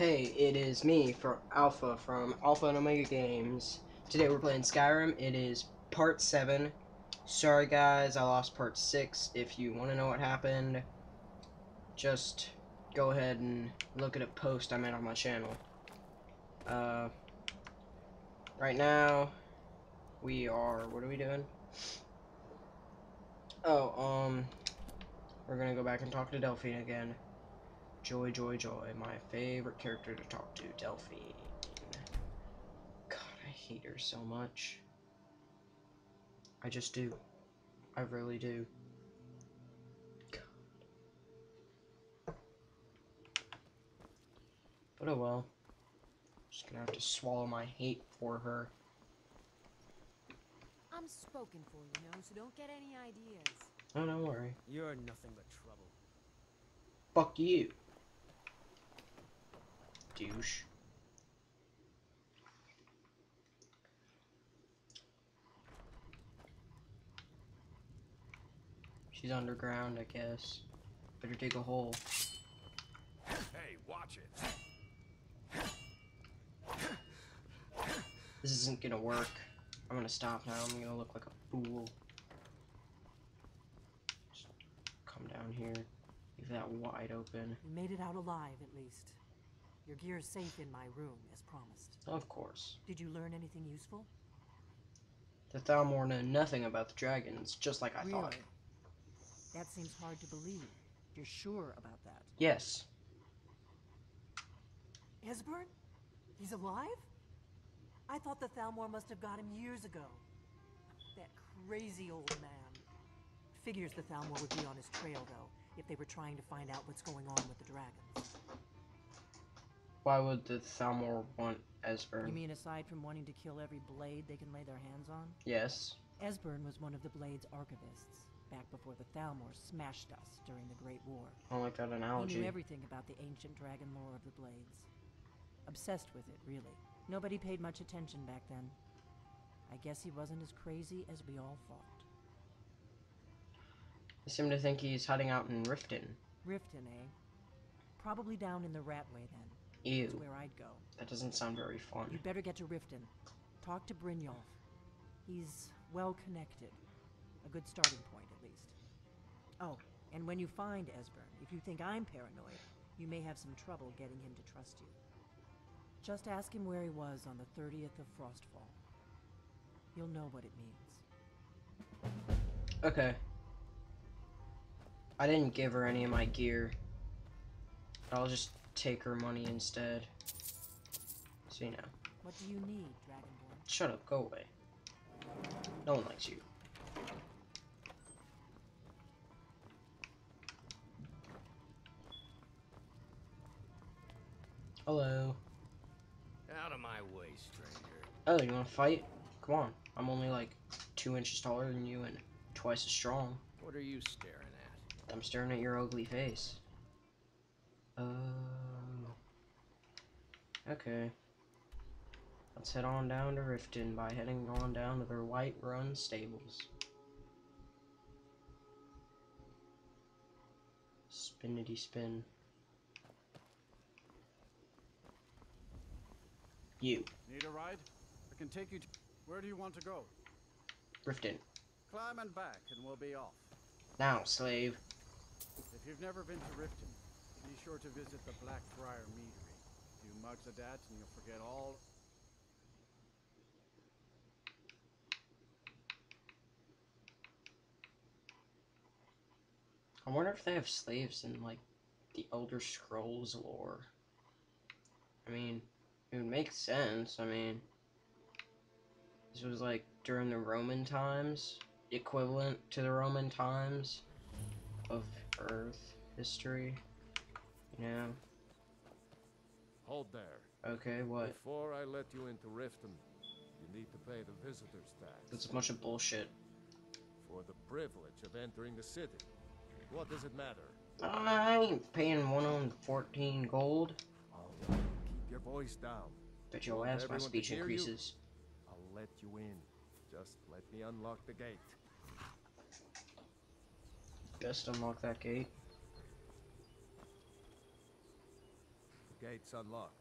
Hey, it is me from Alpha from Alpha and Omega Games. Today we're playing Skyrim. It is part 7. Sorry guys, I lost part 6. If you want to know what happened, just go ahead and look at a post I made on my channel. Uh, right now, we are, what are we doing? Oh, um, we're gonna go back and talk to Delphine again. Joy, joy, joy. My favorite character to talk to, Delphine. God, I hate her so much. I just do. I really do. God. But oh well. Just gonna have to swallow my hate for her. I'm spoken for, you know, so don't get any ideas. Oh, don't worry. You're nothing but trouble. Fuck you. Douche. She's underground, I guess. Better dig a hole. Hey, watch it. This isn't gonna work. I'm gonna stop now. I'm gonna look like a fool. Just come down here. Leave that wide open. You made it out alive, at least. Your gear's safe in my room, as promised. Of course. Did you learn anything useful? The Thalmor know nothing about the dragons, just like I thought. Really? That seems hard to believe. You're sure about that? Yes. Esbern? He's alive? I thought the Thalmor must have got him years ago. That crazy old man. Figures the Thalmor would be on his trail, though, if they were trying to find out what's going on with the dragons. Why would the Thalmor want Esbern? You mean aside from wanting to kill every blade they can lay their hands on? Yes. Esbern was one of the Blade's archivists, back before the Thalmor smashed us during the Great War. I like that analogy. He knew everything about the ancient dragon lore of the Blades. Obsessed with it, really. Nobody paid much attention back then. I guess he wasn't as crazy as we all thought. I seem to think he's hiding out in Riften. Riften, eh? Probably down in the Ratway then. That's Ew. where I'd go. That doesn't sound very fun. You'd better get to Riften. Talk to Brynjolf. He's well connected. A good starting point, at least. Oh, and when you find Esbern, if you think I'm paranoid, you may have some trouble getting him to trust you. Just ask him where he was on the 30th of Frostfall. You'll know what it means. Okay. I didn't give her any of my gear. I'll just take her money instead. So you know. What do you need, Dragonborn? Shut up, go away. No one likes you. Hello. Out of my way, stranger. Oh, you wanna fight? Come on. I'm only like two inches taller than you and twice as strong. What are you staring at? I'm staring at your ugly face. Oh. Okay. Let's head on down to Riften by heading on down to their Whiterun stables. Spinity spin. You, Need a ride? I can take you to... Where do you want to go? Riften. Climb and back and we'll be off. Now, slave. If you've never been to Riften, be sure to visit the Blackbriar Meadery. Do mugs of that and you'll forget all... I wonder if they have slaves in like the Elder Scrolls lore. I mean, it would make sense. I mean, this was like during the Roman times, equivalent to the Roman times of Earth history. You know? Hold there. Okay, what? Before I let you into Riften, you need to pay the visitor's tax. That's a bunch of bullshit. For the privilege of entering the city. What does it matter? I ain't paying 114 gold. All right, uh, keep your voice down. Bet your ass my speech hear you? increases. I'll let you in. Just let me unlock the gate. Just unlock that gate. Gate's unlocked.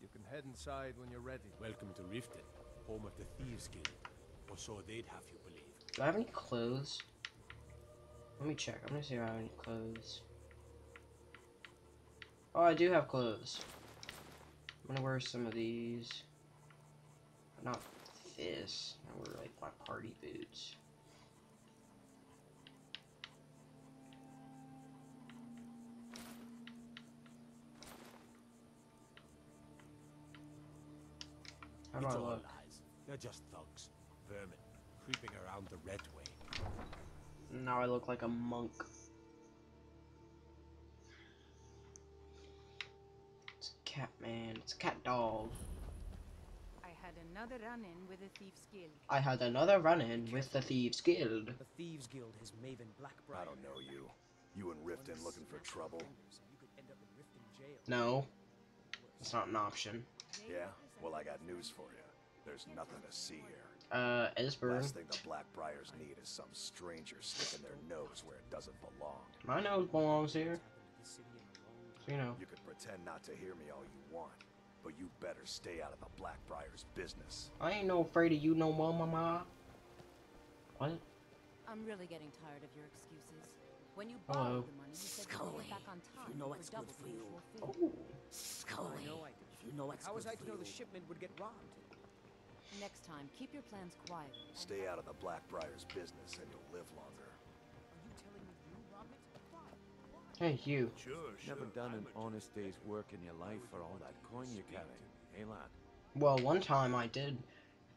You can head inside when you're ready. Welcome to Riften, home of the Thieves Guild. Or so they'd have you believe. Do I have any clothes? Let me check. I'm gonna see if I have any clothes. Oh, I do have clothes. I'm gonna wear some of these. But not this. I wear like my party boots. It's I all look? lies. They're just thugs. Vermin. Creeping around the Red Way. Now I look like a monk. It's a cat man. It's a cat dog. I had another run-in with the Thieves Guild. I had another run-in with the Thieves Guild. The Thieves Guild has Maven Blackbriar. I don't know you. You and Riften looking for trouble? You could end up in Riften jail. No. It's not an option. Yeah? Well, I got news for you. There's nothing to see here. Uh, Esbern. Last thing the Blackbriars need is some stranger sticking their nose where it doesn't belong. My nose belongs here. So, you know. You can pretend not to hear me all you want, but you better stay out of the Blackbriars' business. I ain't no afraid of you no more, mama. What? I'm really getting tired of your excuses. When you Hello. borrowed the money, you said you'd Scully, get back on time you know what's good for the you. usual fee. Oh. Scully, I know I did. if you know what's How was I to know the shipment would get robbed? Next time, keep your plans quiet. Stay out of the Blackbriars' business and you'll live longer. Are you telling me you robbed it? Why? Hey, you. Sure, sure. Never done an honest day's work in your life for all that coin you carry, eh, lad? Well, one time I did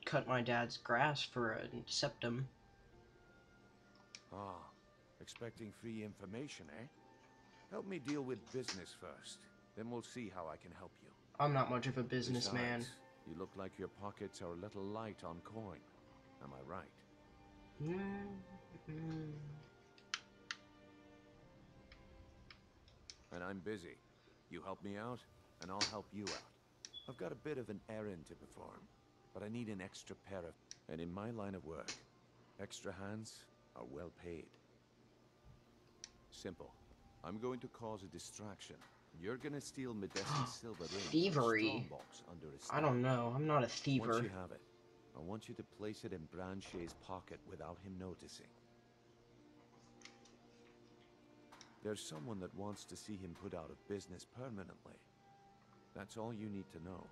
cut my dad's grass for a septim. Ah, expecting free information, eh? Help me deal with business first. Then we'll see how I can help you. I'm not much of a businessman. Besides, you look like your pockets are a little light on coin. Am I right? Mm-hmm. And I'm busy. You help me out, and I'll help you out. I've got a bit of an errand to perform, but I need an extra pair of... And in my line of work, extra hands are well paid. Simple. I'm going to cause a distraction. You're gonna steal Madesi's silver ring. Thievery. under his I don't know. I'm not a Once you have it, I want you to place it in Brand-Shei's pocket without him noticing. There's someone that wants to see him put out of business permanently. That's all you need to know.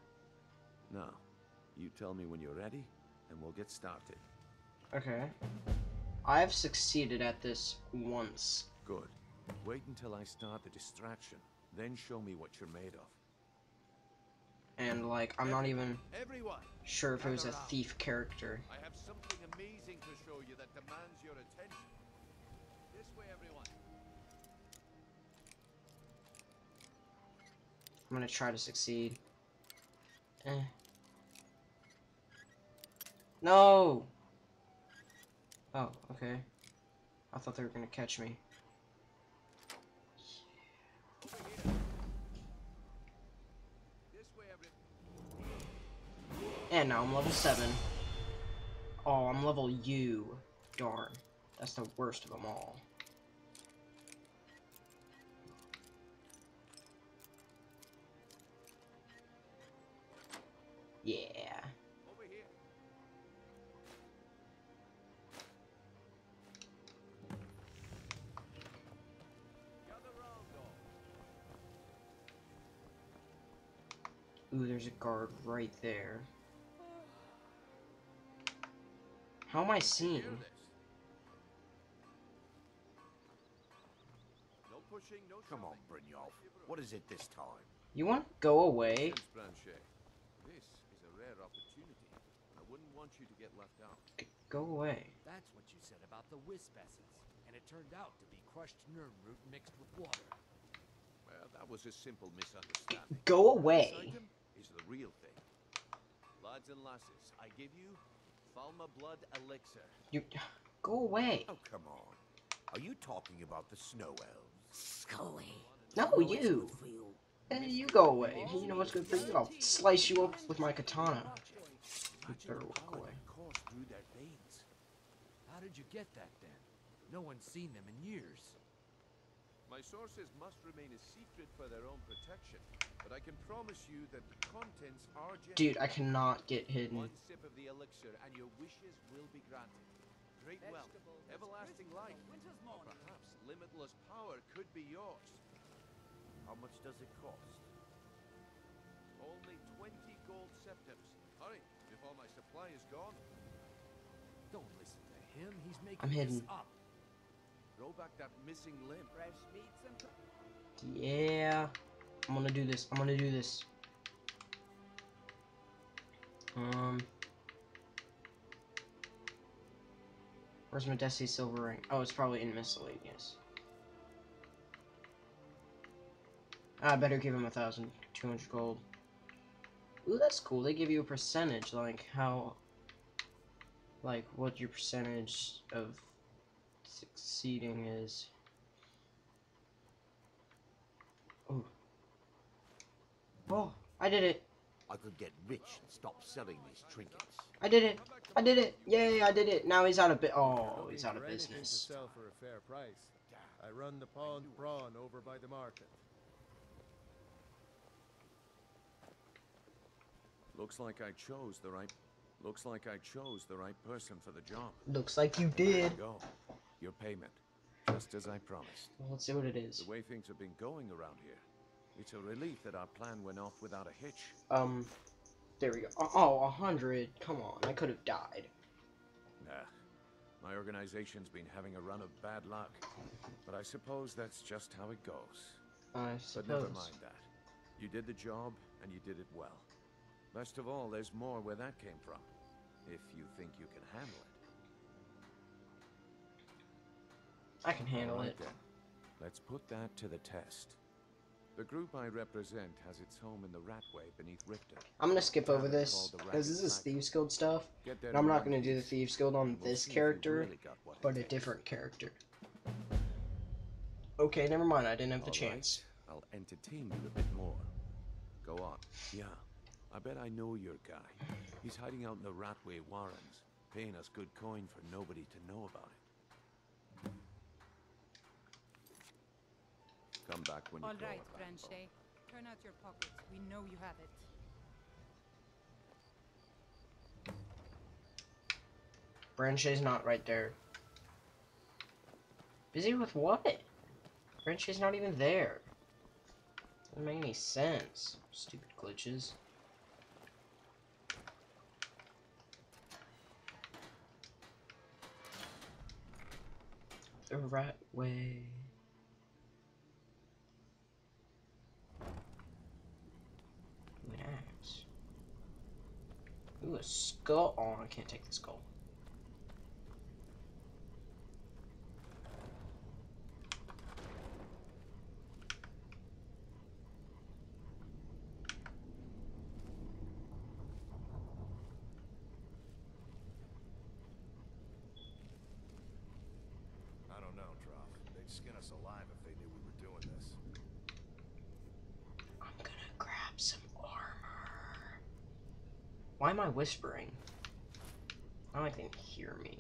Now, you tell me when you're ready, and we'll get started. Okay. I've succeeded at this once. Good. Wait until I start the distraction, then show me what you're made of. And, like, I'm not even Everyone, sure if it was a gather round. thief character. I have something amazing to show you that demands your attention. This way, everyone. I'm gonna try to succeed. Eh. No! Oh, okay. I thought they were gonna catch me. And now I'm level 7. Oh, I'm level U. Darn. That's the worst of them all. Yeah. Ooh, there's a guard right there. How am I seen? No pushing, no Come on, shoving. Brynjolf. What is it this time? You want to go away? This is a rare opportunity. I wouldn't want you to get left out. G- Go away. That's what you said about the wisp essence. And it turned out to be crushed nirnroot mixed with water. Well, that was a simple misunderstanding. Go away. Is the real thing. Lads and lasses, I give you Falmer Blood Elixir. You go away. Oh, come on. Are you talking about the snow elves? Scully. No, I know what's you. good for you. Hey, you go away. You know what's good for you? I'll slice you up with my katana. You better walk away. that coursed through their veins. How did you get that then? No one's seen them in years. My sources must remain a secret for their own protection, but I can promise you that the contents are Dude, I cannot get hidden. One sip of the elixir and your wishes will be granted. Great wealth, everlasting life, or perhaps limitless power could be yours. How much does it cost? Only 20 gold septims. Hurry, before my supply is gone. Don't listen to him. He's making I'm this hidden. up. Throw back that missing limb. Fresh meats and Yeah. I'm gonna do this. I'm gonna do this. Um. Where's Madesi silver ring? Oh, it's probably in miscellaneous. I better give him a thousand two hundred gold. Ooh, that's cool. They give you a percentage, like how, like what your percentage of succeeding is. Ooh. Oh, I did it. I could get rich and stop selling these trinkets. I did it. I did it. Yay, I did it. Now he's out of bit. Oh, he's out of business. To sell for a fair price. I run the Pawned Prawn over by the market. Looks like I chose the right. Looks like I chose the right person for the job. Looks like you did. go. Your payment, just as I promised. Well, let's see what it is. The way things have been going around here, it's a relief that our plan went off without a hitch. Um, there we go. Oh, Oh, a hundred. Come on, I could have died. Nah, my organization's been having a run of bad luck, but I suppose that's just how it goes. I suppose. But never mind that. You did the job, and you did it well. Best of all, there's more where that came from, if you think you can handle I can handle All right it. then. Let's put that to the test. The group I represent has its home in the Ratway beneath Riften. I'm gonna skip over this because this is Flag. Thieves Guild stuff. And I'm not gonna do the piece. Thieves Guild on this see if you've character, really got what it but a takes. different character. Okay, never mind. I didn't have the All right, chance. I'll entertain you a bit more. Go on. Yeah, I bet I know your guy. He's hiding out in the Ratway Warrens, paying us good coin for nobody to know about it. Come back when you All call right, it. Brand-Shei. Turn out your pockets. We know you have it. Brand-Shei's not right there. Busy with what? Brand-Shei's not even there. Doesn't make any sense. Stupid glitches. The right way. Ooh, an axe. Ooh, a skull. Oh, I can't take the skull. I don't know, Trough. They'd skin us alive if they knew we were doing this. I'm gonna grab some armor. Why am I whispering? I don't like they can hear me.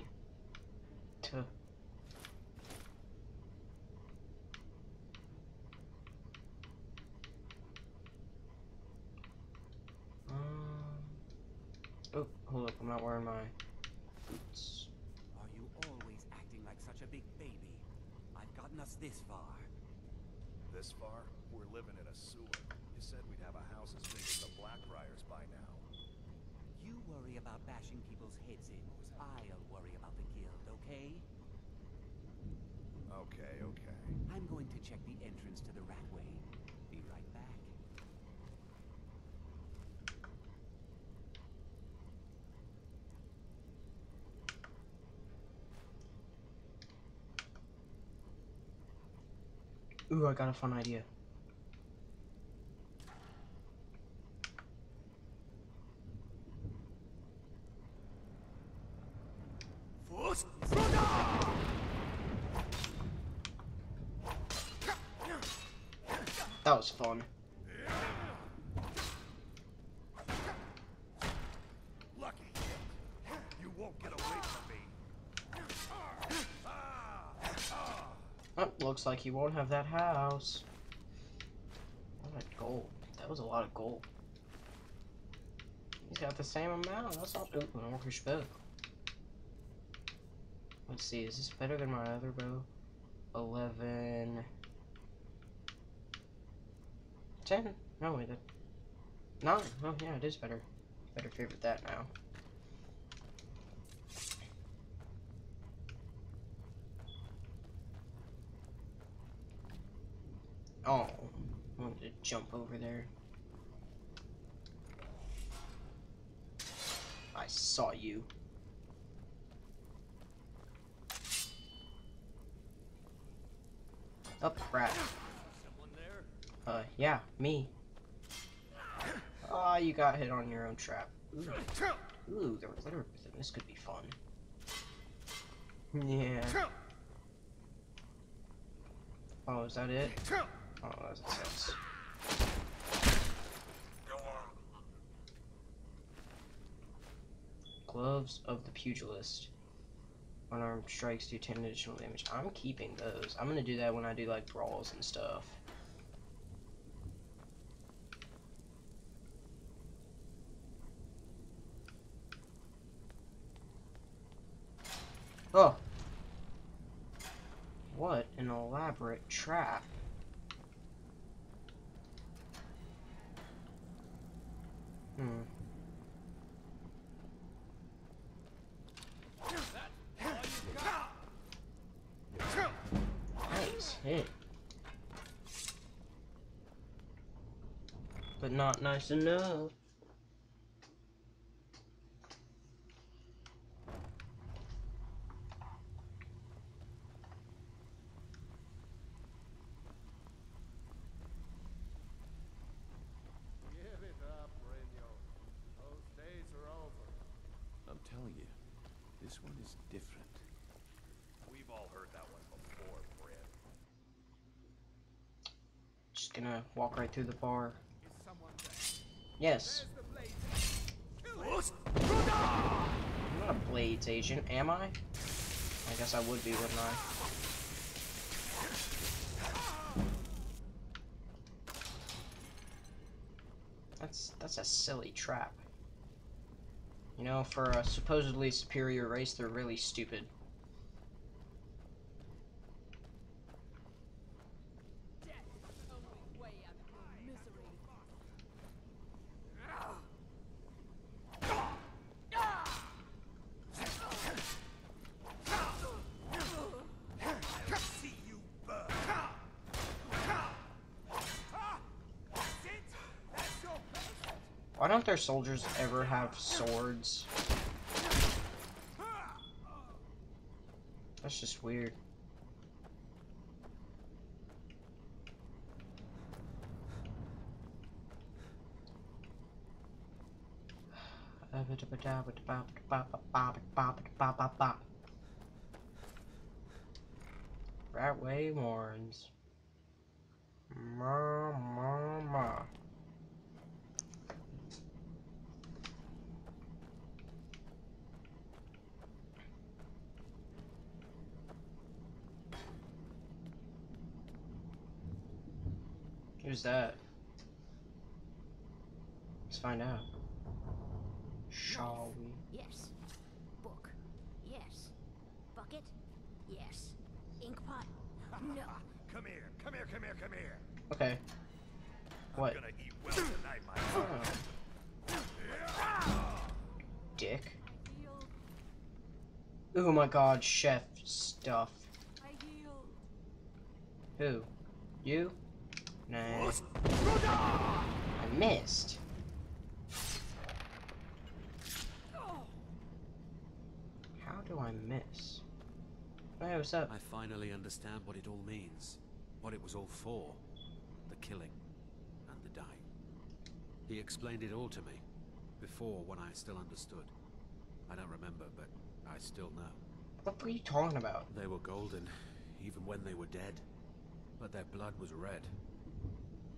To um, oh, hold up! I'm not wearing my boots. Are you always acting like such a big baby? I've gotten us this far. This far, we're living in a sewer. You said we'd have a house as big as the Blackbriars by now. You worry about bashing people's heads in. I'll worry about the guild, okay? Okay, okay. I'm going to check the entrance to the Ratway. Be right back. Ooh, I got a fun idea. That was fun. Lucky. You won't get away from me. Oh, looks like he won't have that house. What a gold. That was a lot of gold. He's got the same amount. That's not an orcish bow. Let's see, is this better than my other bow? 11... 10? No, wait, that... 9? Oh, yeah, it is better. Better favorite that now. Oh, I wanted to jump over there. I saw you. Oh, there? Uh, yeah, me. Ah, you got hit on your own trap. Ooh, Ooh there was litter. This could be fun. Yeah. Oh, is that it? Oh. Gloves of the Pugilist. Unarmed strikes do 10 additional damage. I'm keeping those. I'm gonna do that when I do like brawls and stuff. Oh! What an elaborate trap. Hmm. Nice hit. But not nice enough. Through the bar. Yes. I'm not a Blades agent, am I? I guess I would be, wouldn't I? That's that's a silly trap. You know, for a supposedly superior race, they're really stupid. Their soldiers ever have swords? That's just weird. Ratway Warrens. Ma Who's that? Let's find out. Shall we? Yes. Book. Yes. Bucket. Yes. Ink pot. No. come here. Come here. Come here. Come here. Okay. What? I'm gonna eat well tonight, my oh. Dick. Oh my god, chef stuff. Who? You? I missed. How do I miss? Hey, what's up? I finally understand what it all means. What it was all for. The killing. And the dying. He explained it all to me. Before, when I still understood. I don't remember, but I still know. What were you talking about? They were golden, even when they were dead. But their blood was red,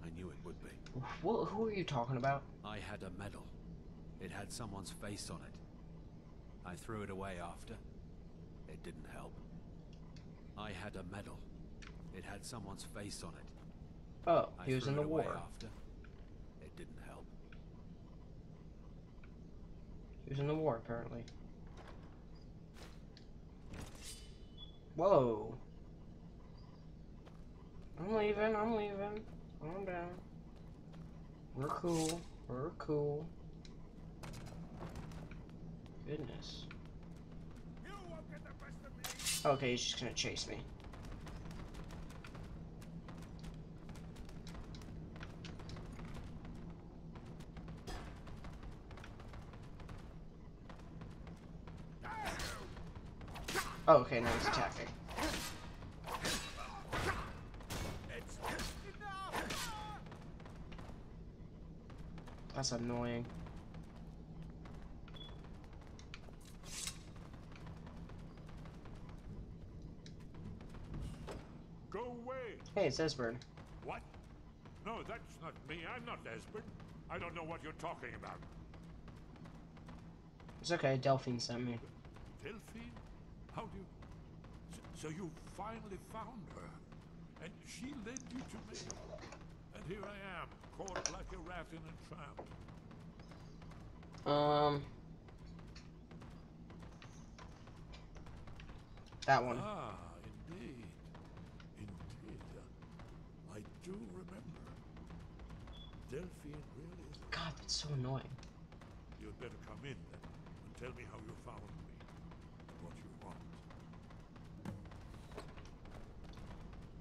I knew it would be. What, who are you talking about? I had a medal. It had someone's face on it. I threw it away after. It didn't help. I had a medal. It had someone's face on it. Oh, he was in the war. After. It didn't help. He was in the war, apparently. Whoa. I'm leaving, I'm leaving. Calm down. We're cool. We're cool. Goodness. Okay, he's just gonna chase me. Oh, okay, now he's attacking. That's annoying. Go away! Hey, it's Esbern. What? No, that's not me. I'm not Esbern. I don't know what you're talking about. It's okay, Delphine sent me. Delphine? How do you... So, so you finally found her, and she led you to me. Here I am, caught like a rat in a trap. Um. That one. Ah, indeed. Indeed. I do remember. Delphine really is... God, that's so annoying. You'd better come in then, and tell me how you found me, and what you want.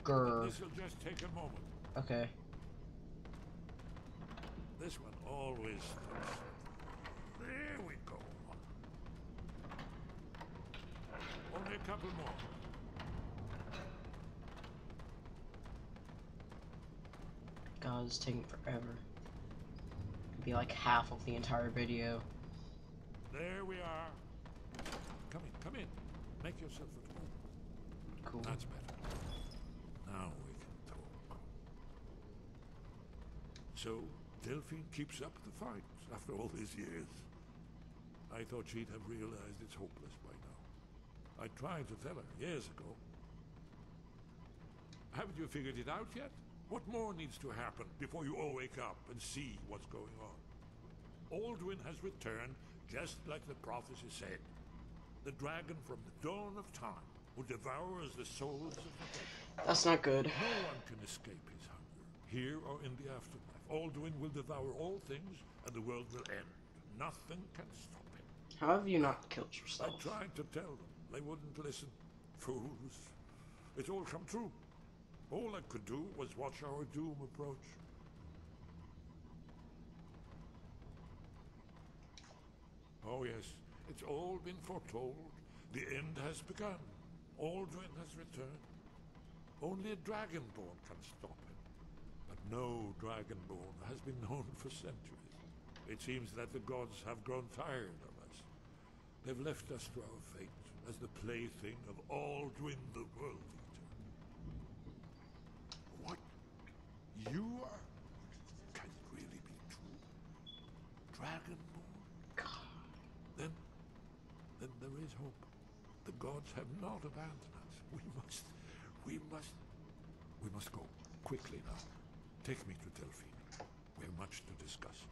Grr. This'll just take a moment. Okay. This one always stops. There we go. Only a couple more. God, it's taking forever. Could be like half of the entire video. There we are. Come in, come in. Make yourself at home. Cool. That's better. Now we can talk. So, Delphine keeps up the fight after all these years. I thought she'd have realized it's hopeless by now. I tried to tell her years ago. Haven't you figured it out yet? What more needs to happen before you all wake up and see what's going on? Alduin has returned just like the prophecy said. The dragon from the dawn of time who devours the souls of the dead. That's not good. No one can escape his hunger, here or in the afterlife. Alduin will devour all things, and the world will end. Nothing can stop him. How have you not killed yourself? I tried to tell them. They wouldn't listen. Fools. It's all come true. All I could do was watch our doom approach. Oh yes, it's all been foretold. The end has begun. Alduin has returned. Only a Dragonborn can stop him. But no Dragonborn has been known for centuries. It seems that the gods have grown tired of us. They've left us to our fate as the plaything of Alduin the World Eater. What? You are? Can it really be true? Dragonborn? Then, then there is hope. The gods have not abandoned us. We must, we must, we must go quickly now. Take me to Delphine. We have much to discuss.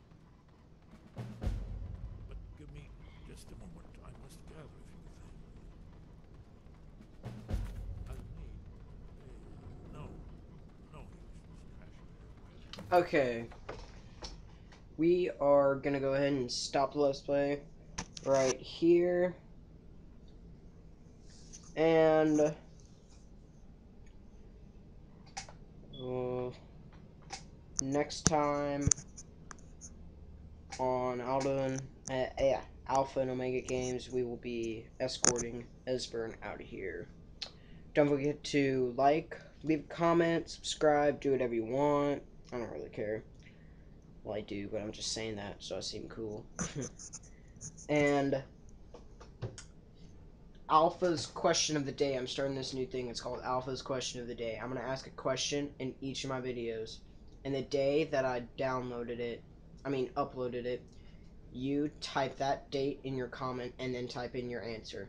But give me just a moment. I must gather a few things. I'll need. No, no. Okay. We are gonna go ahead and stop the let's play right here. And uh, next time on Alden, uh, yeah, Alpha and Omega Games, we will be escorting Esbern out of here. Don't forget to like, leave a comment, subscribe, do whatever you want. I don't really care. Well, I do, but I'm just saying that so I seem cool. and Alpha's question of the day. I'm starting this new thing. It's called Alpha's question of the day. I'm gonna ask a question in each of my videos. And the day that I downloaded it, I mean uploaded it, you type that date in your comment and then type in your answer.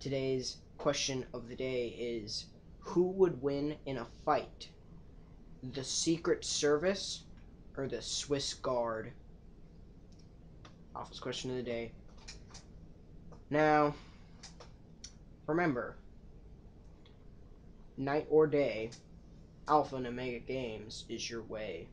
Today's question of the day is Who would win in a fight? The Secret Service or the Swiss Guard? Office question of the day. Now, remember, night or day, Alpha and Omega Games is your way.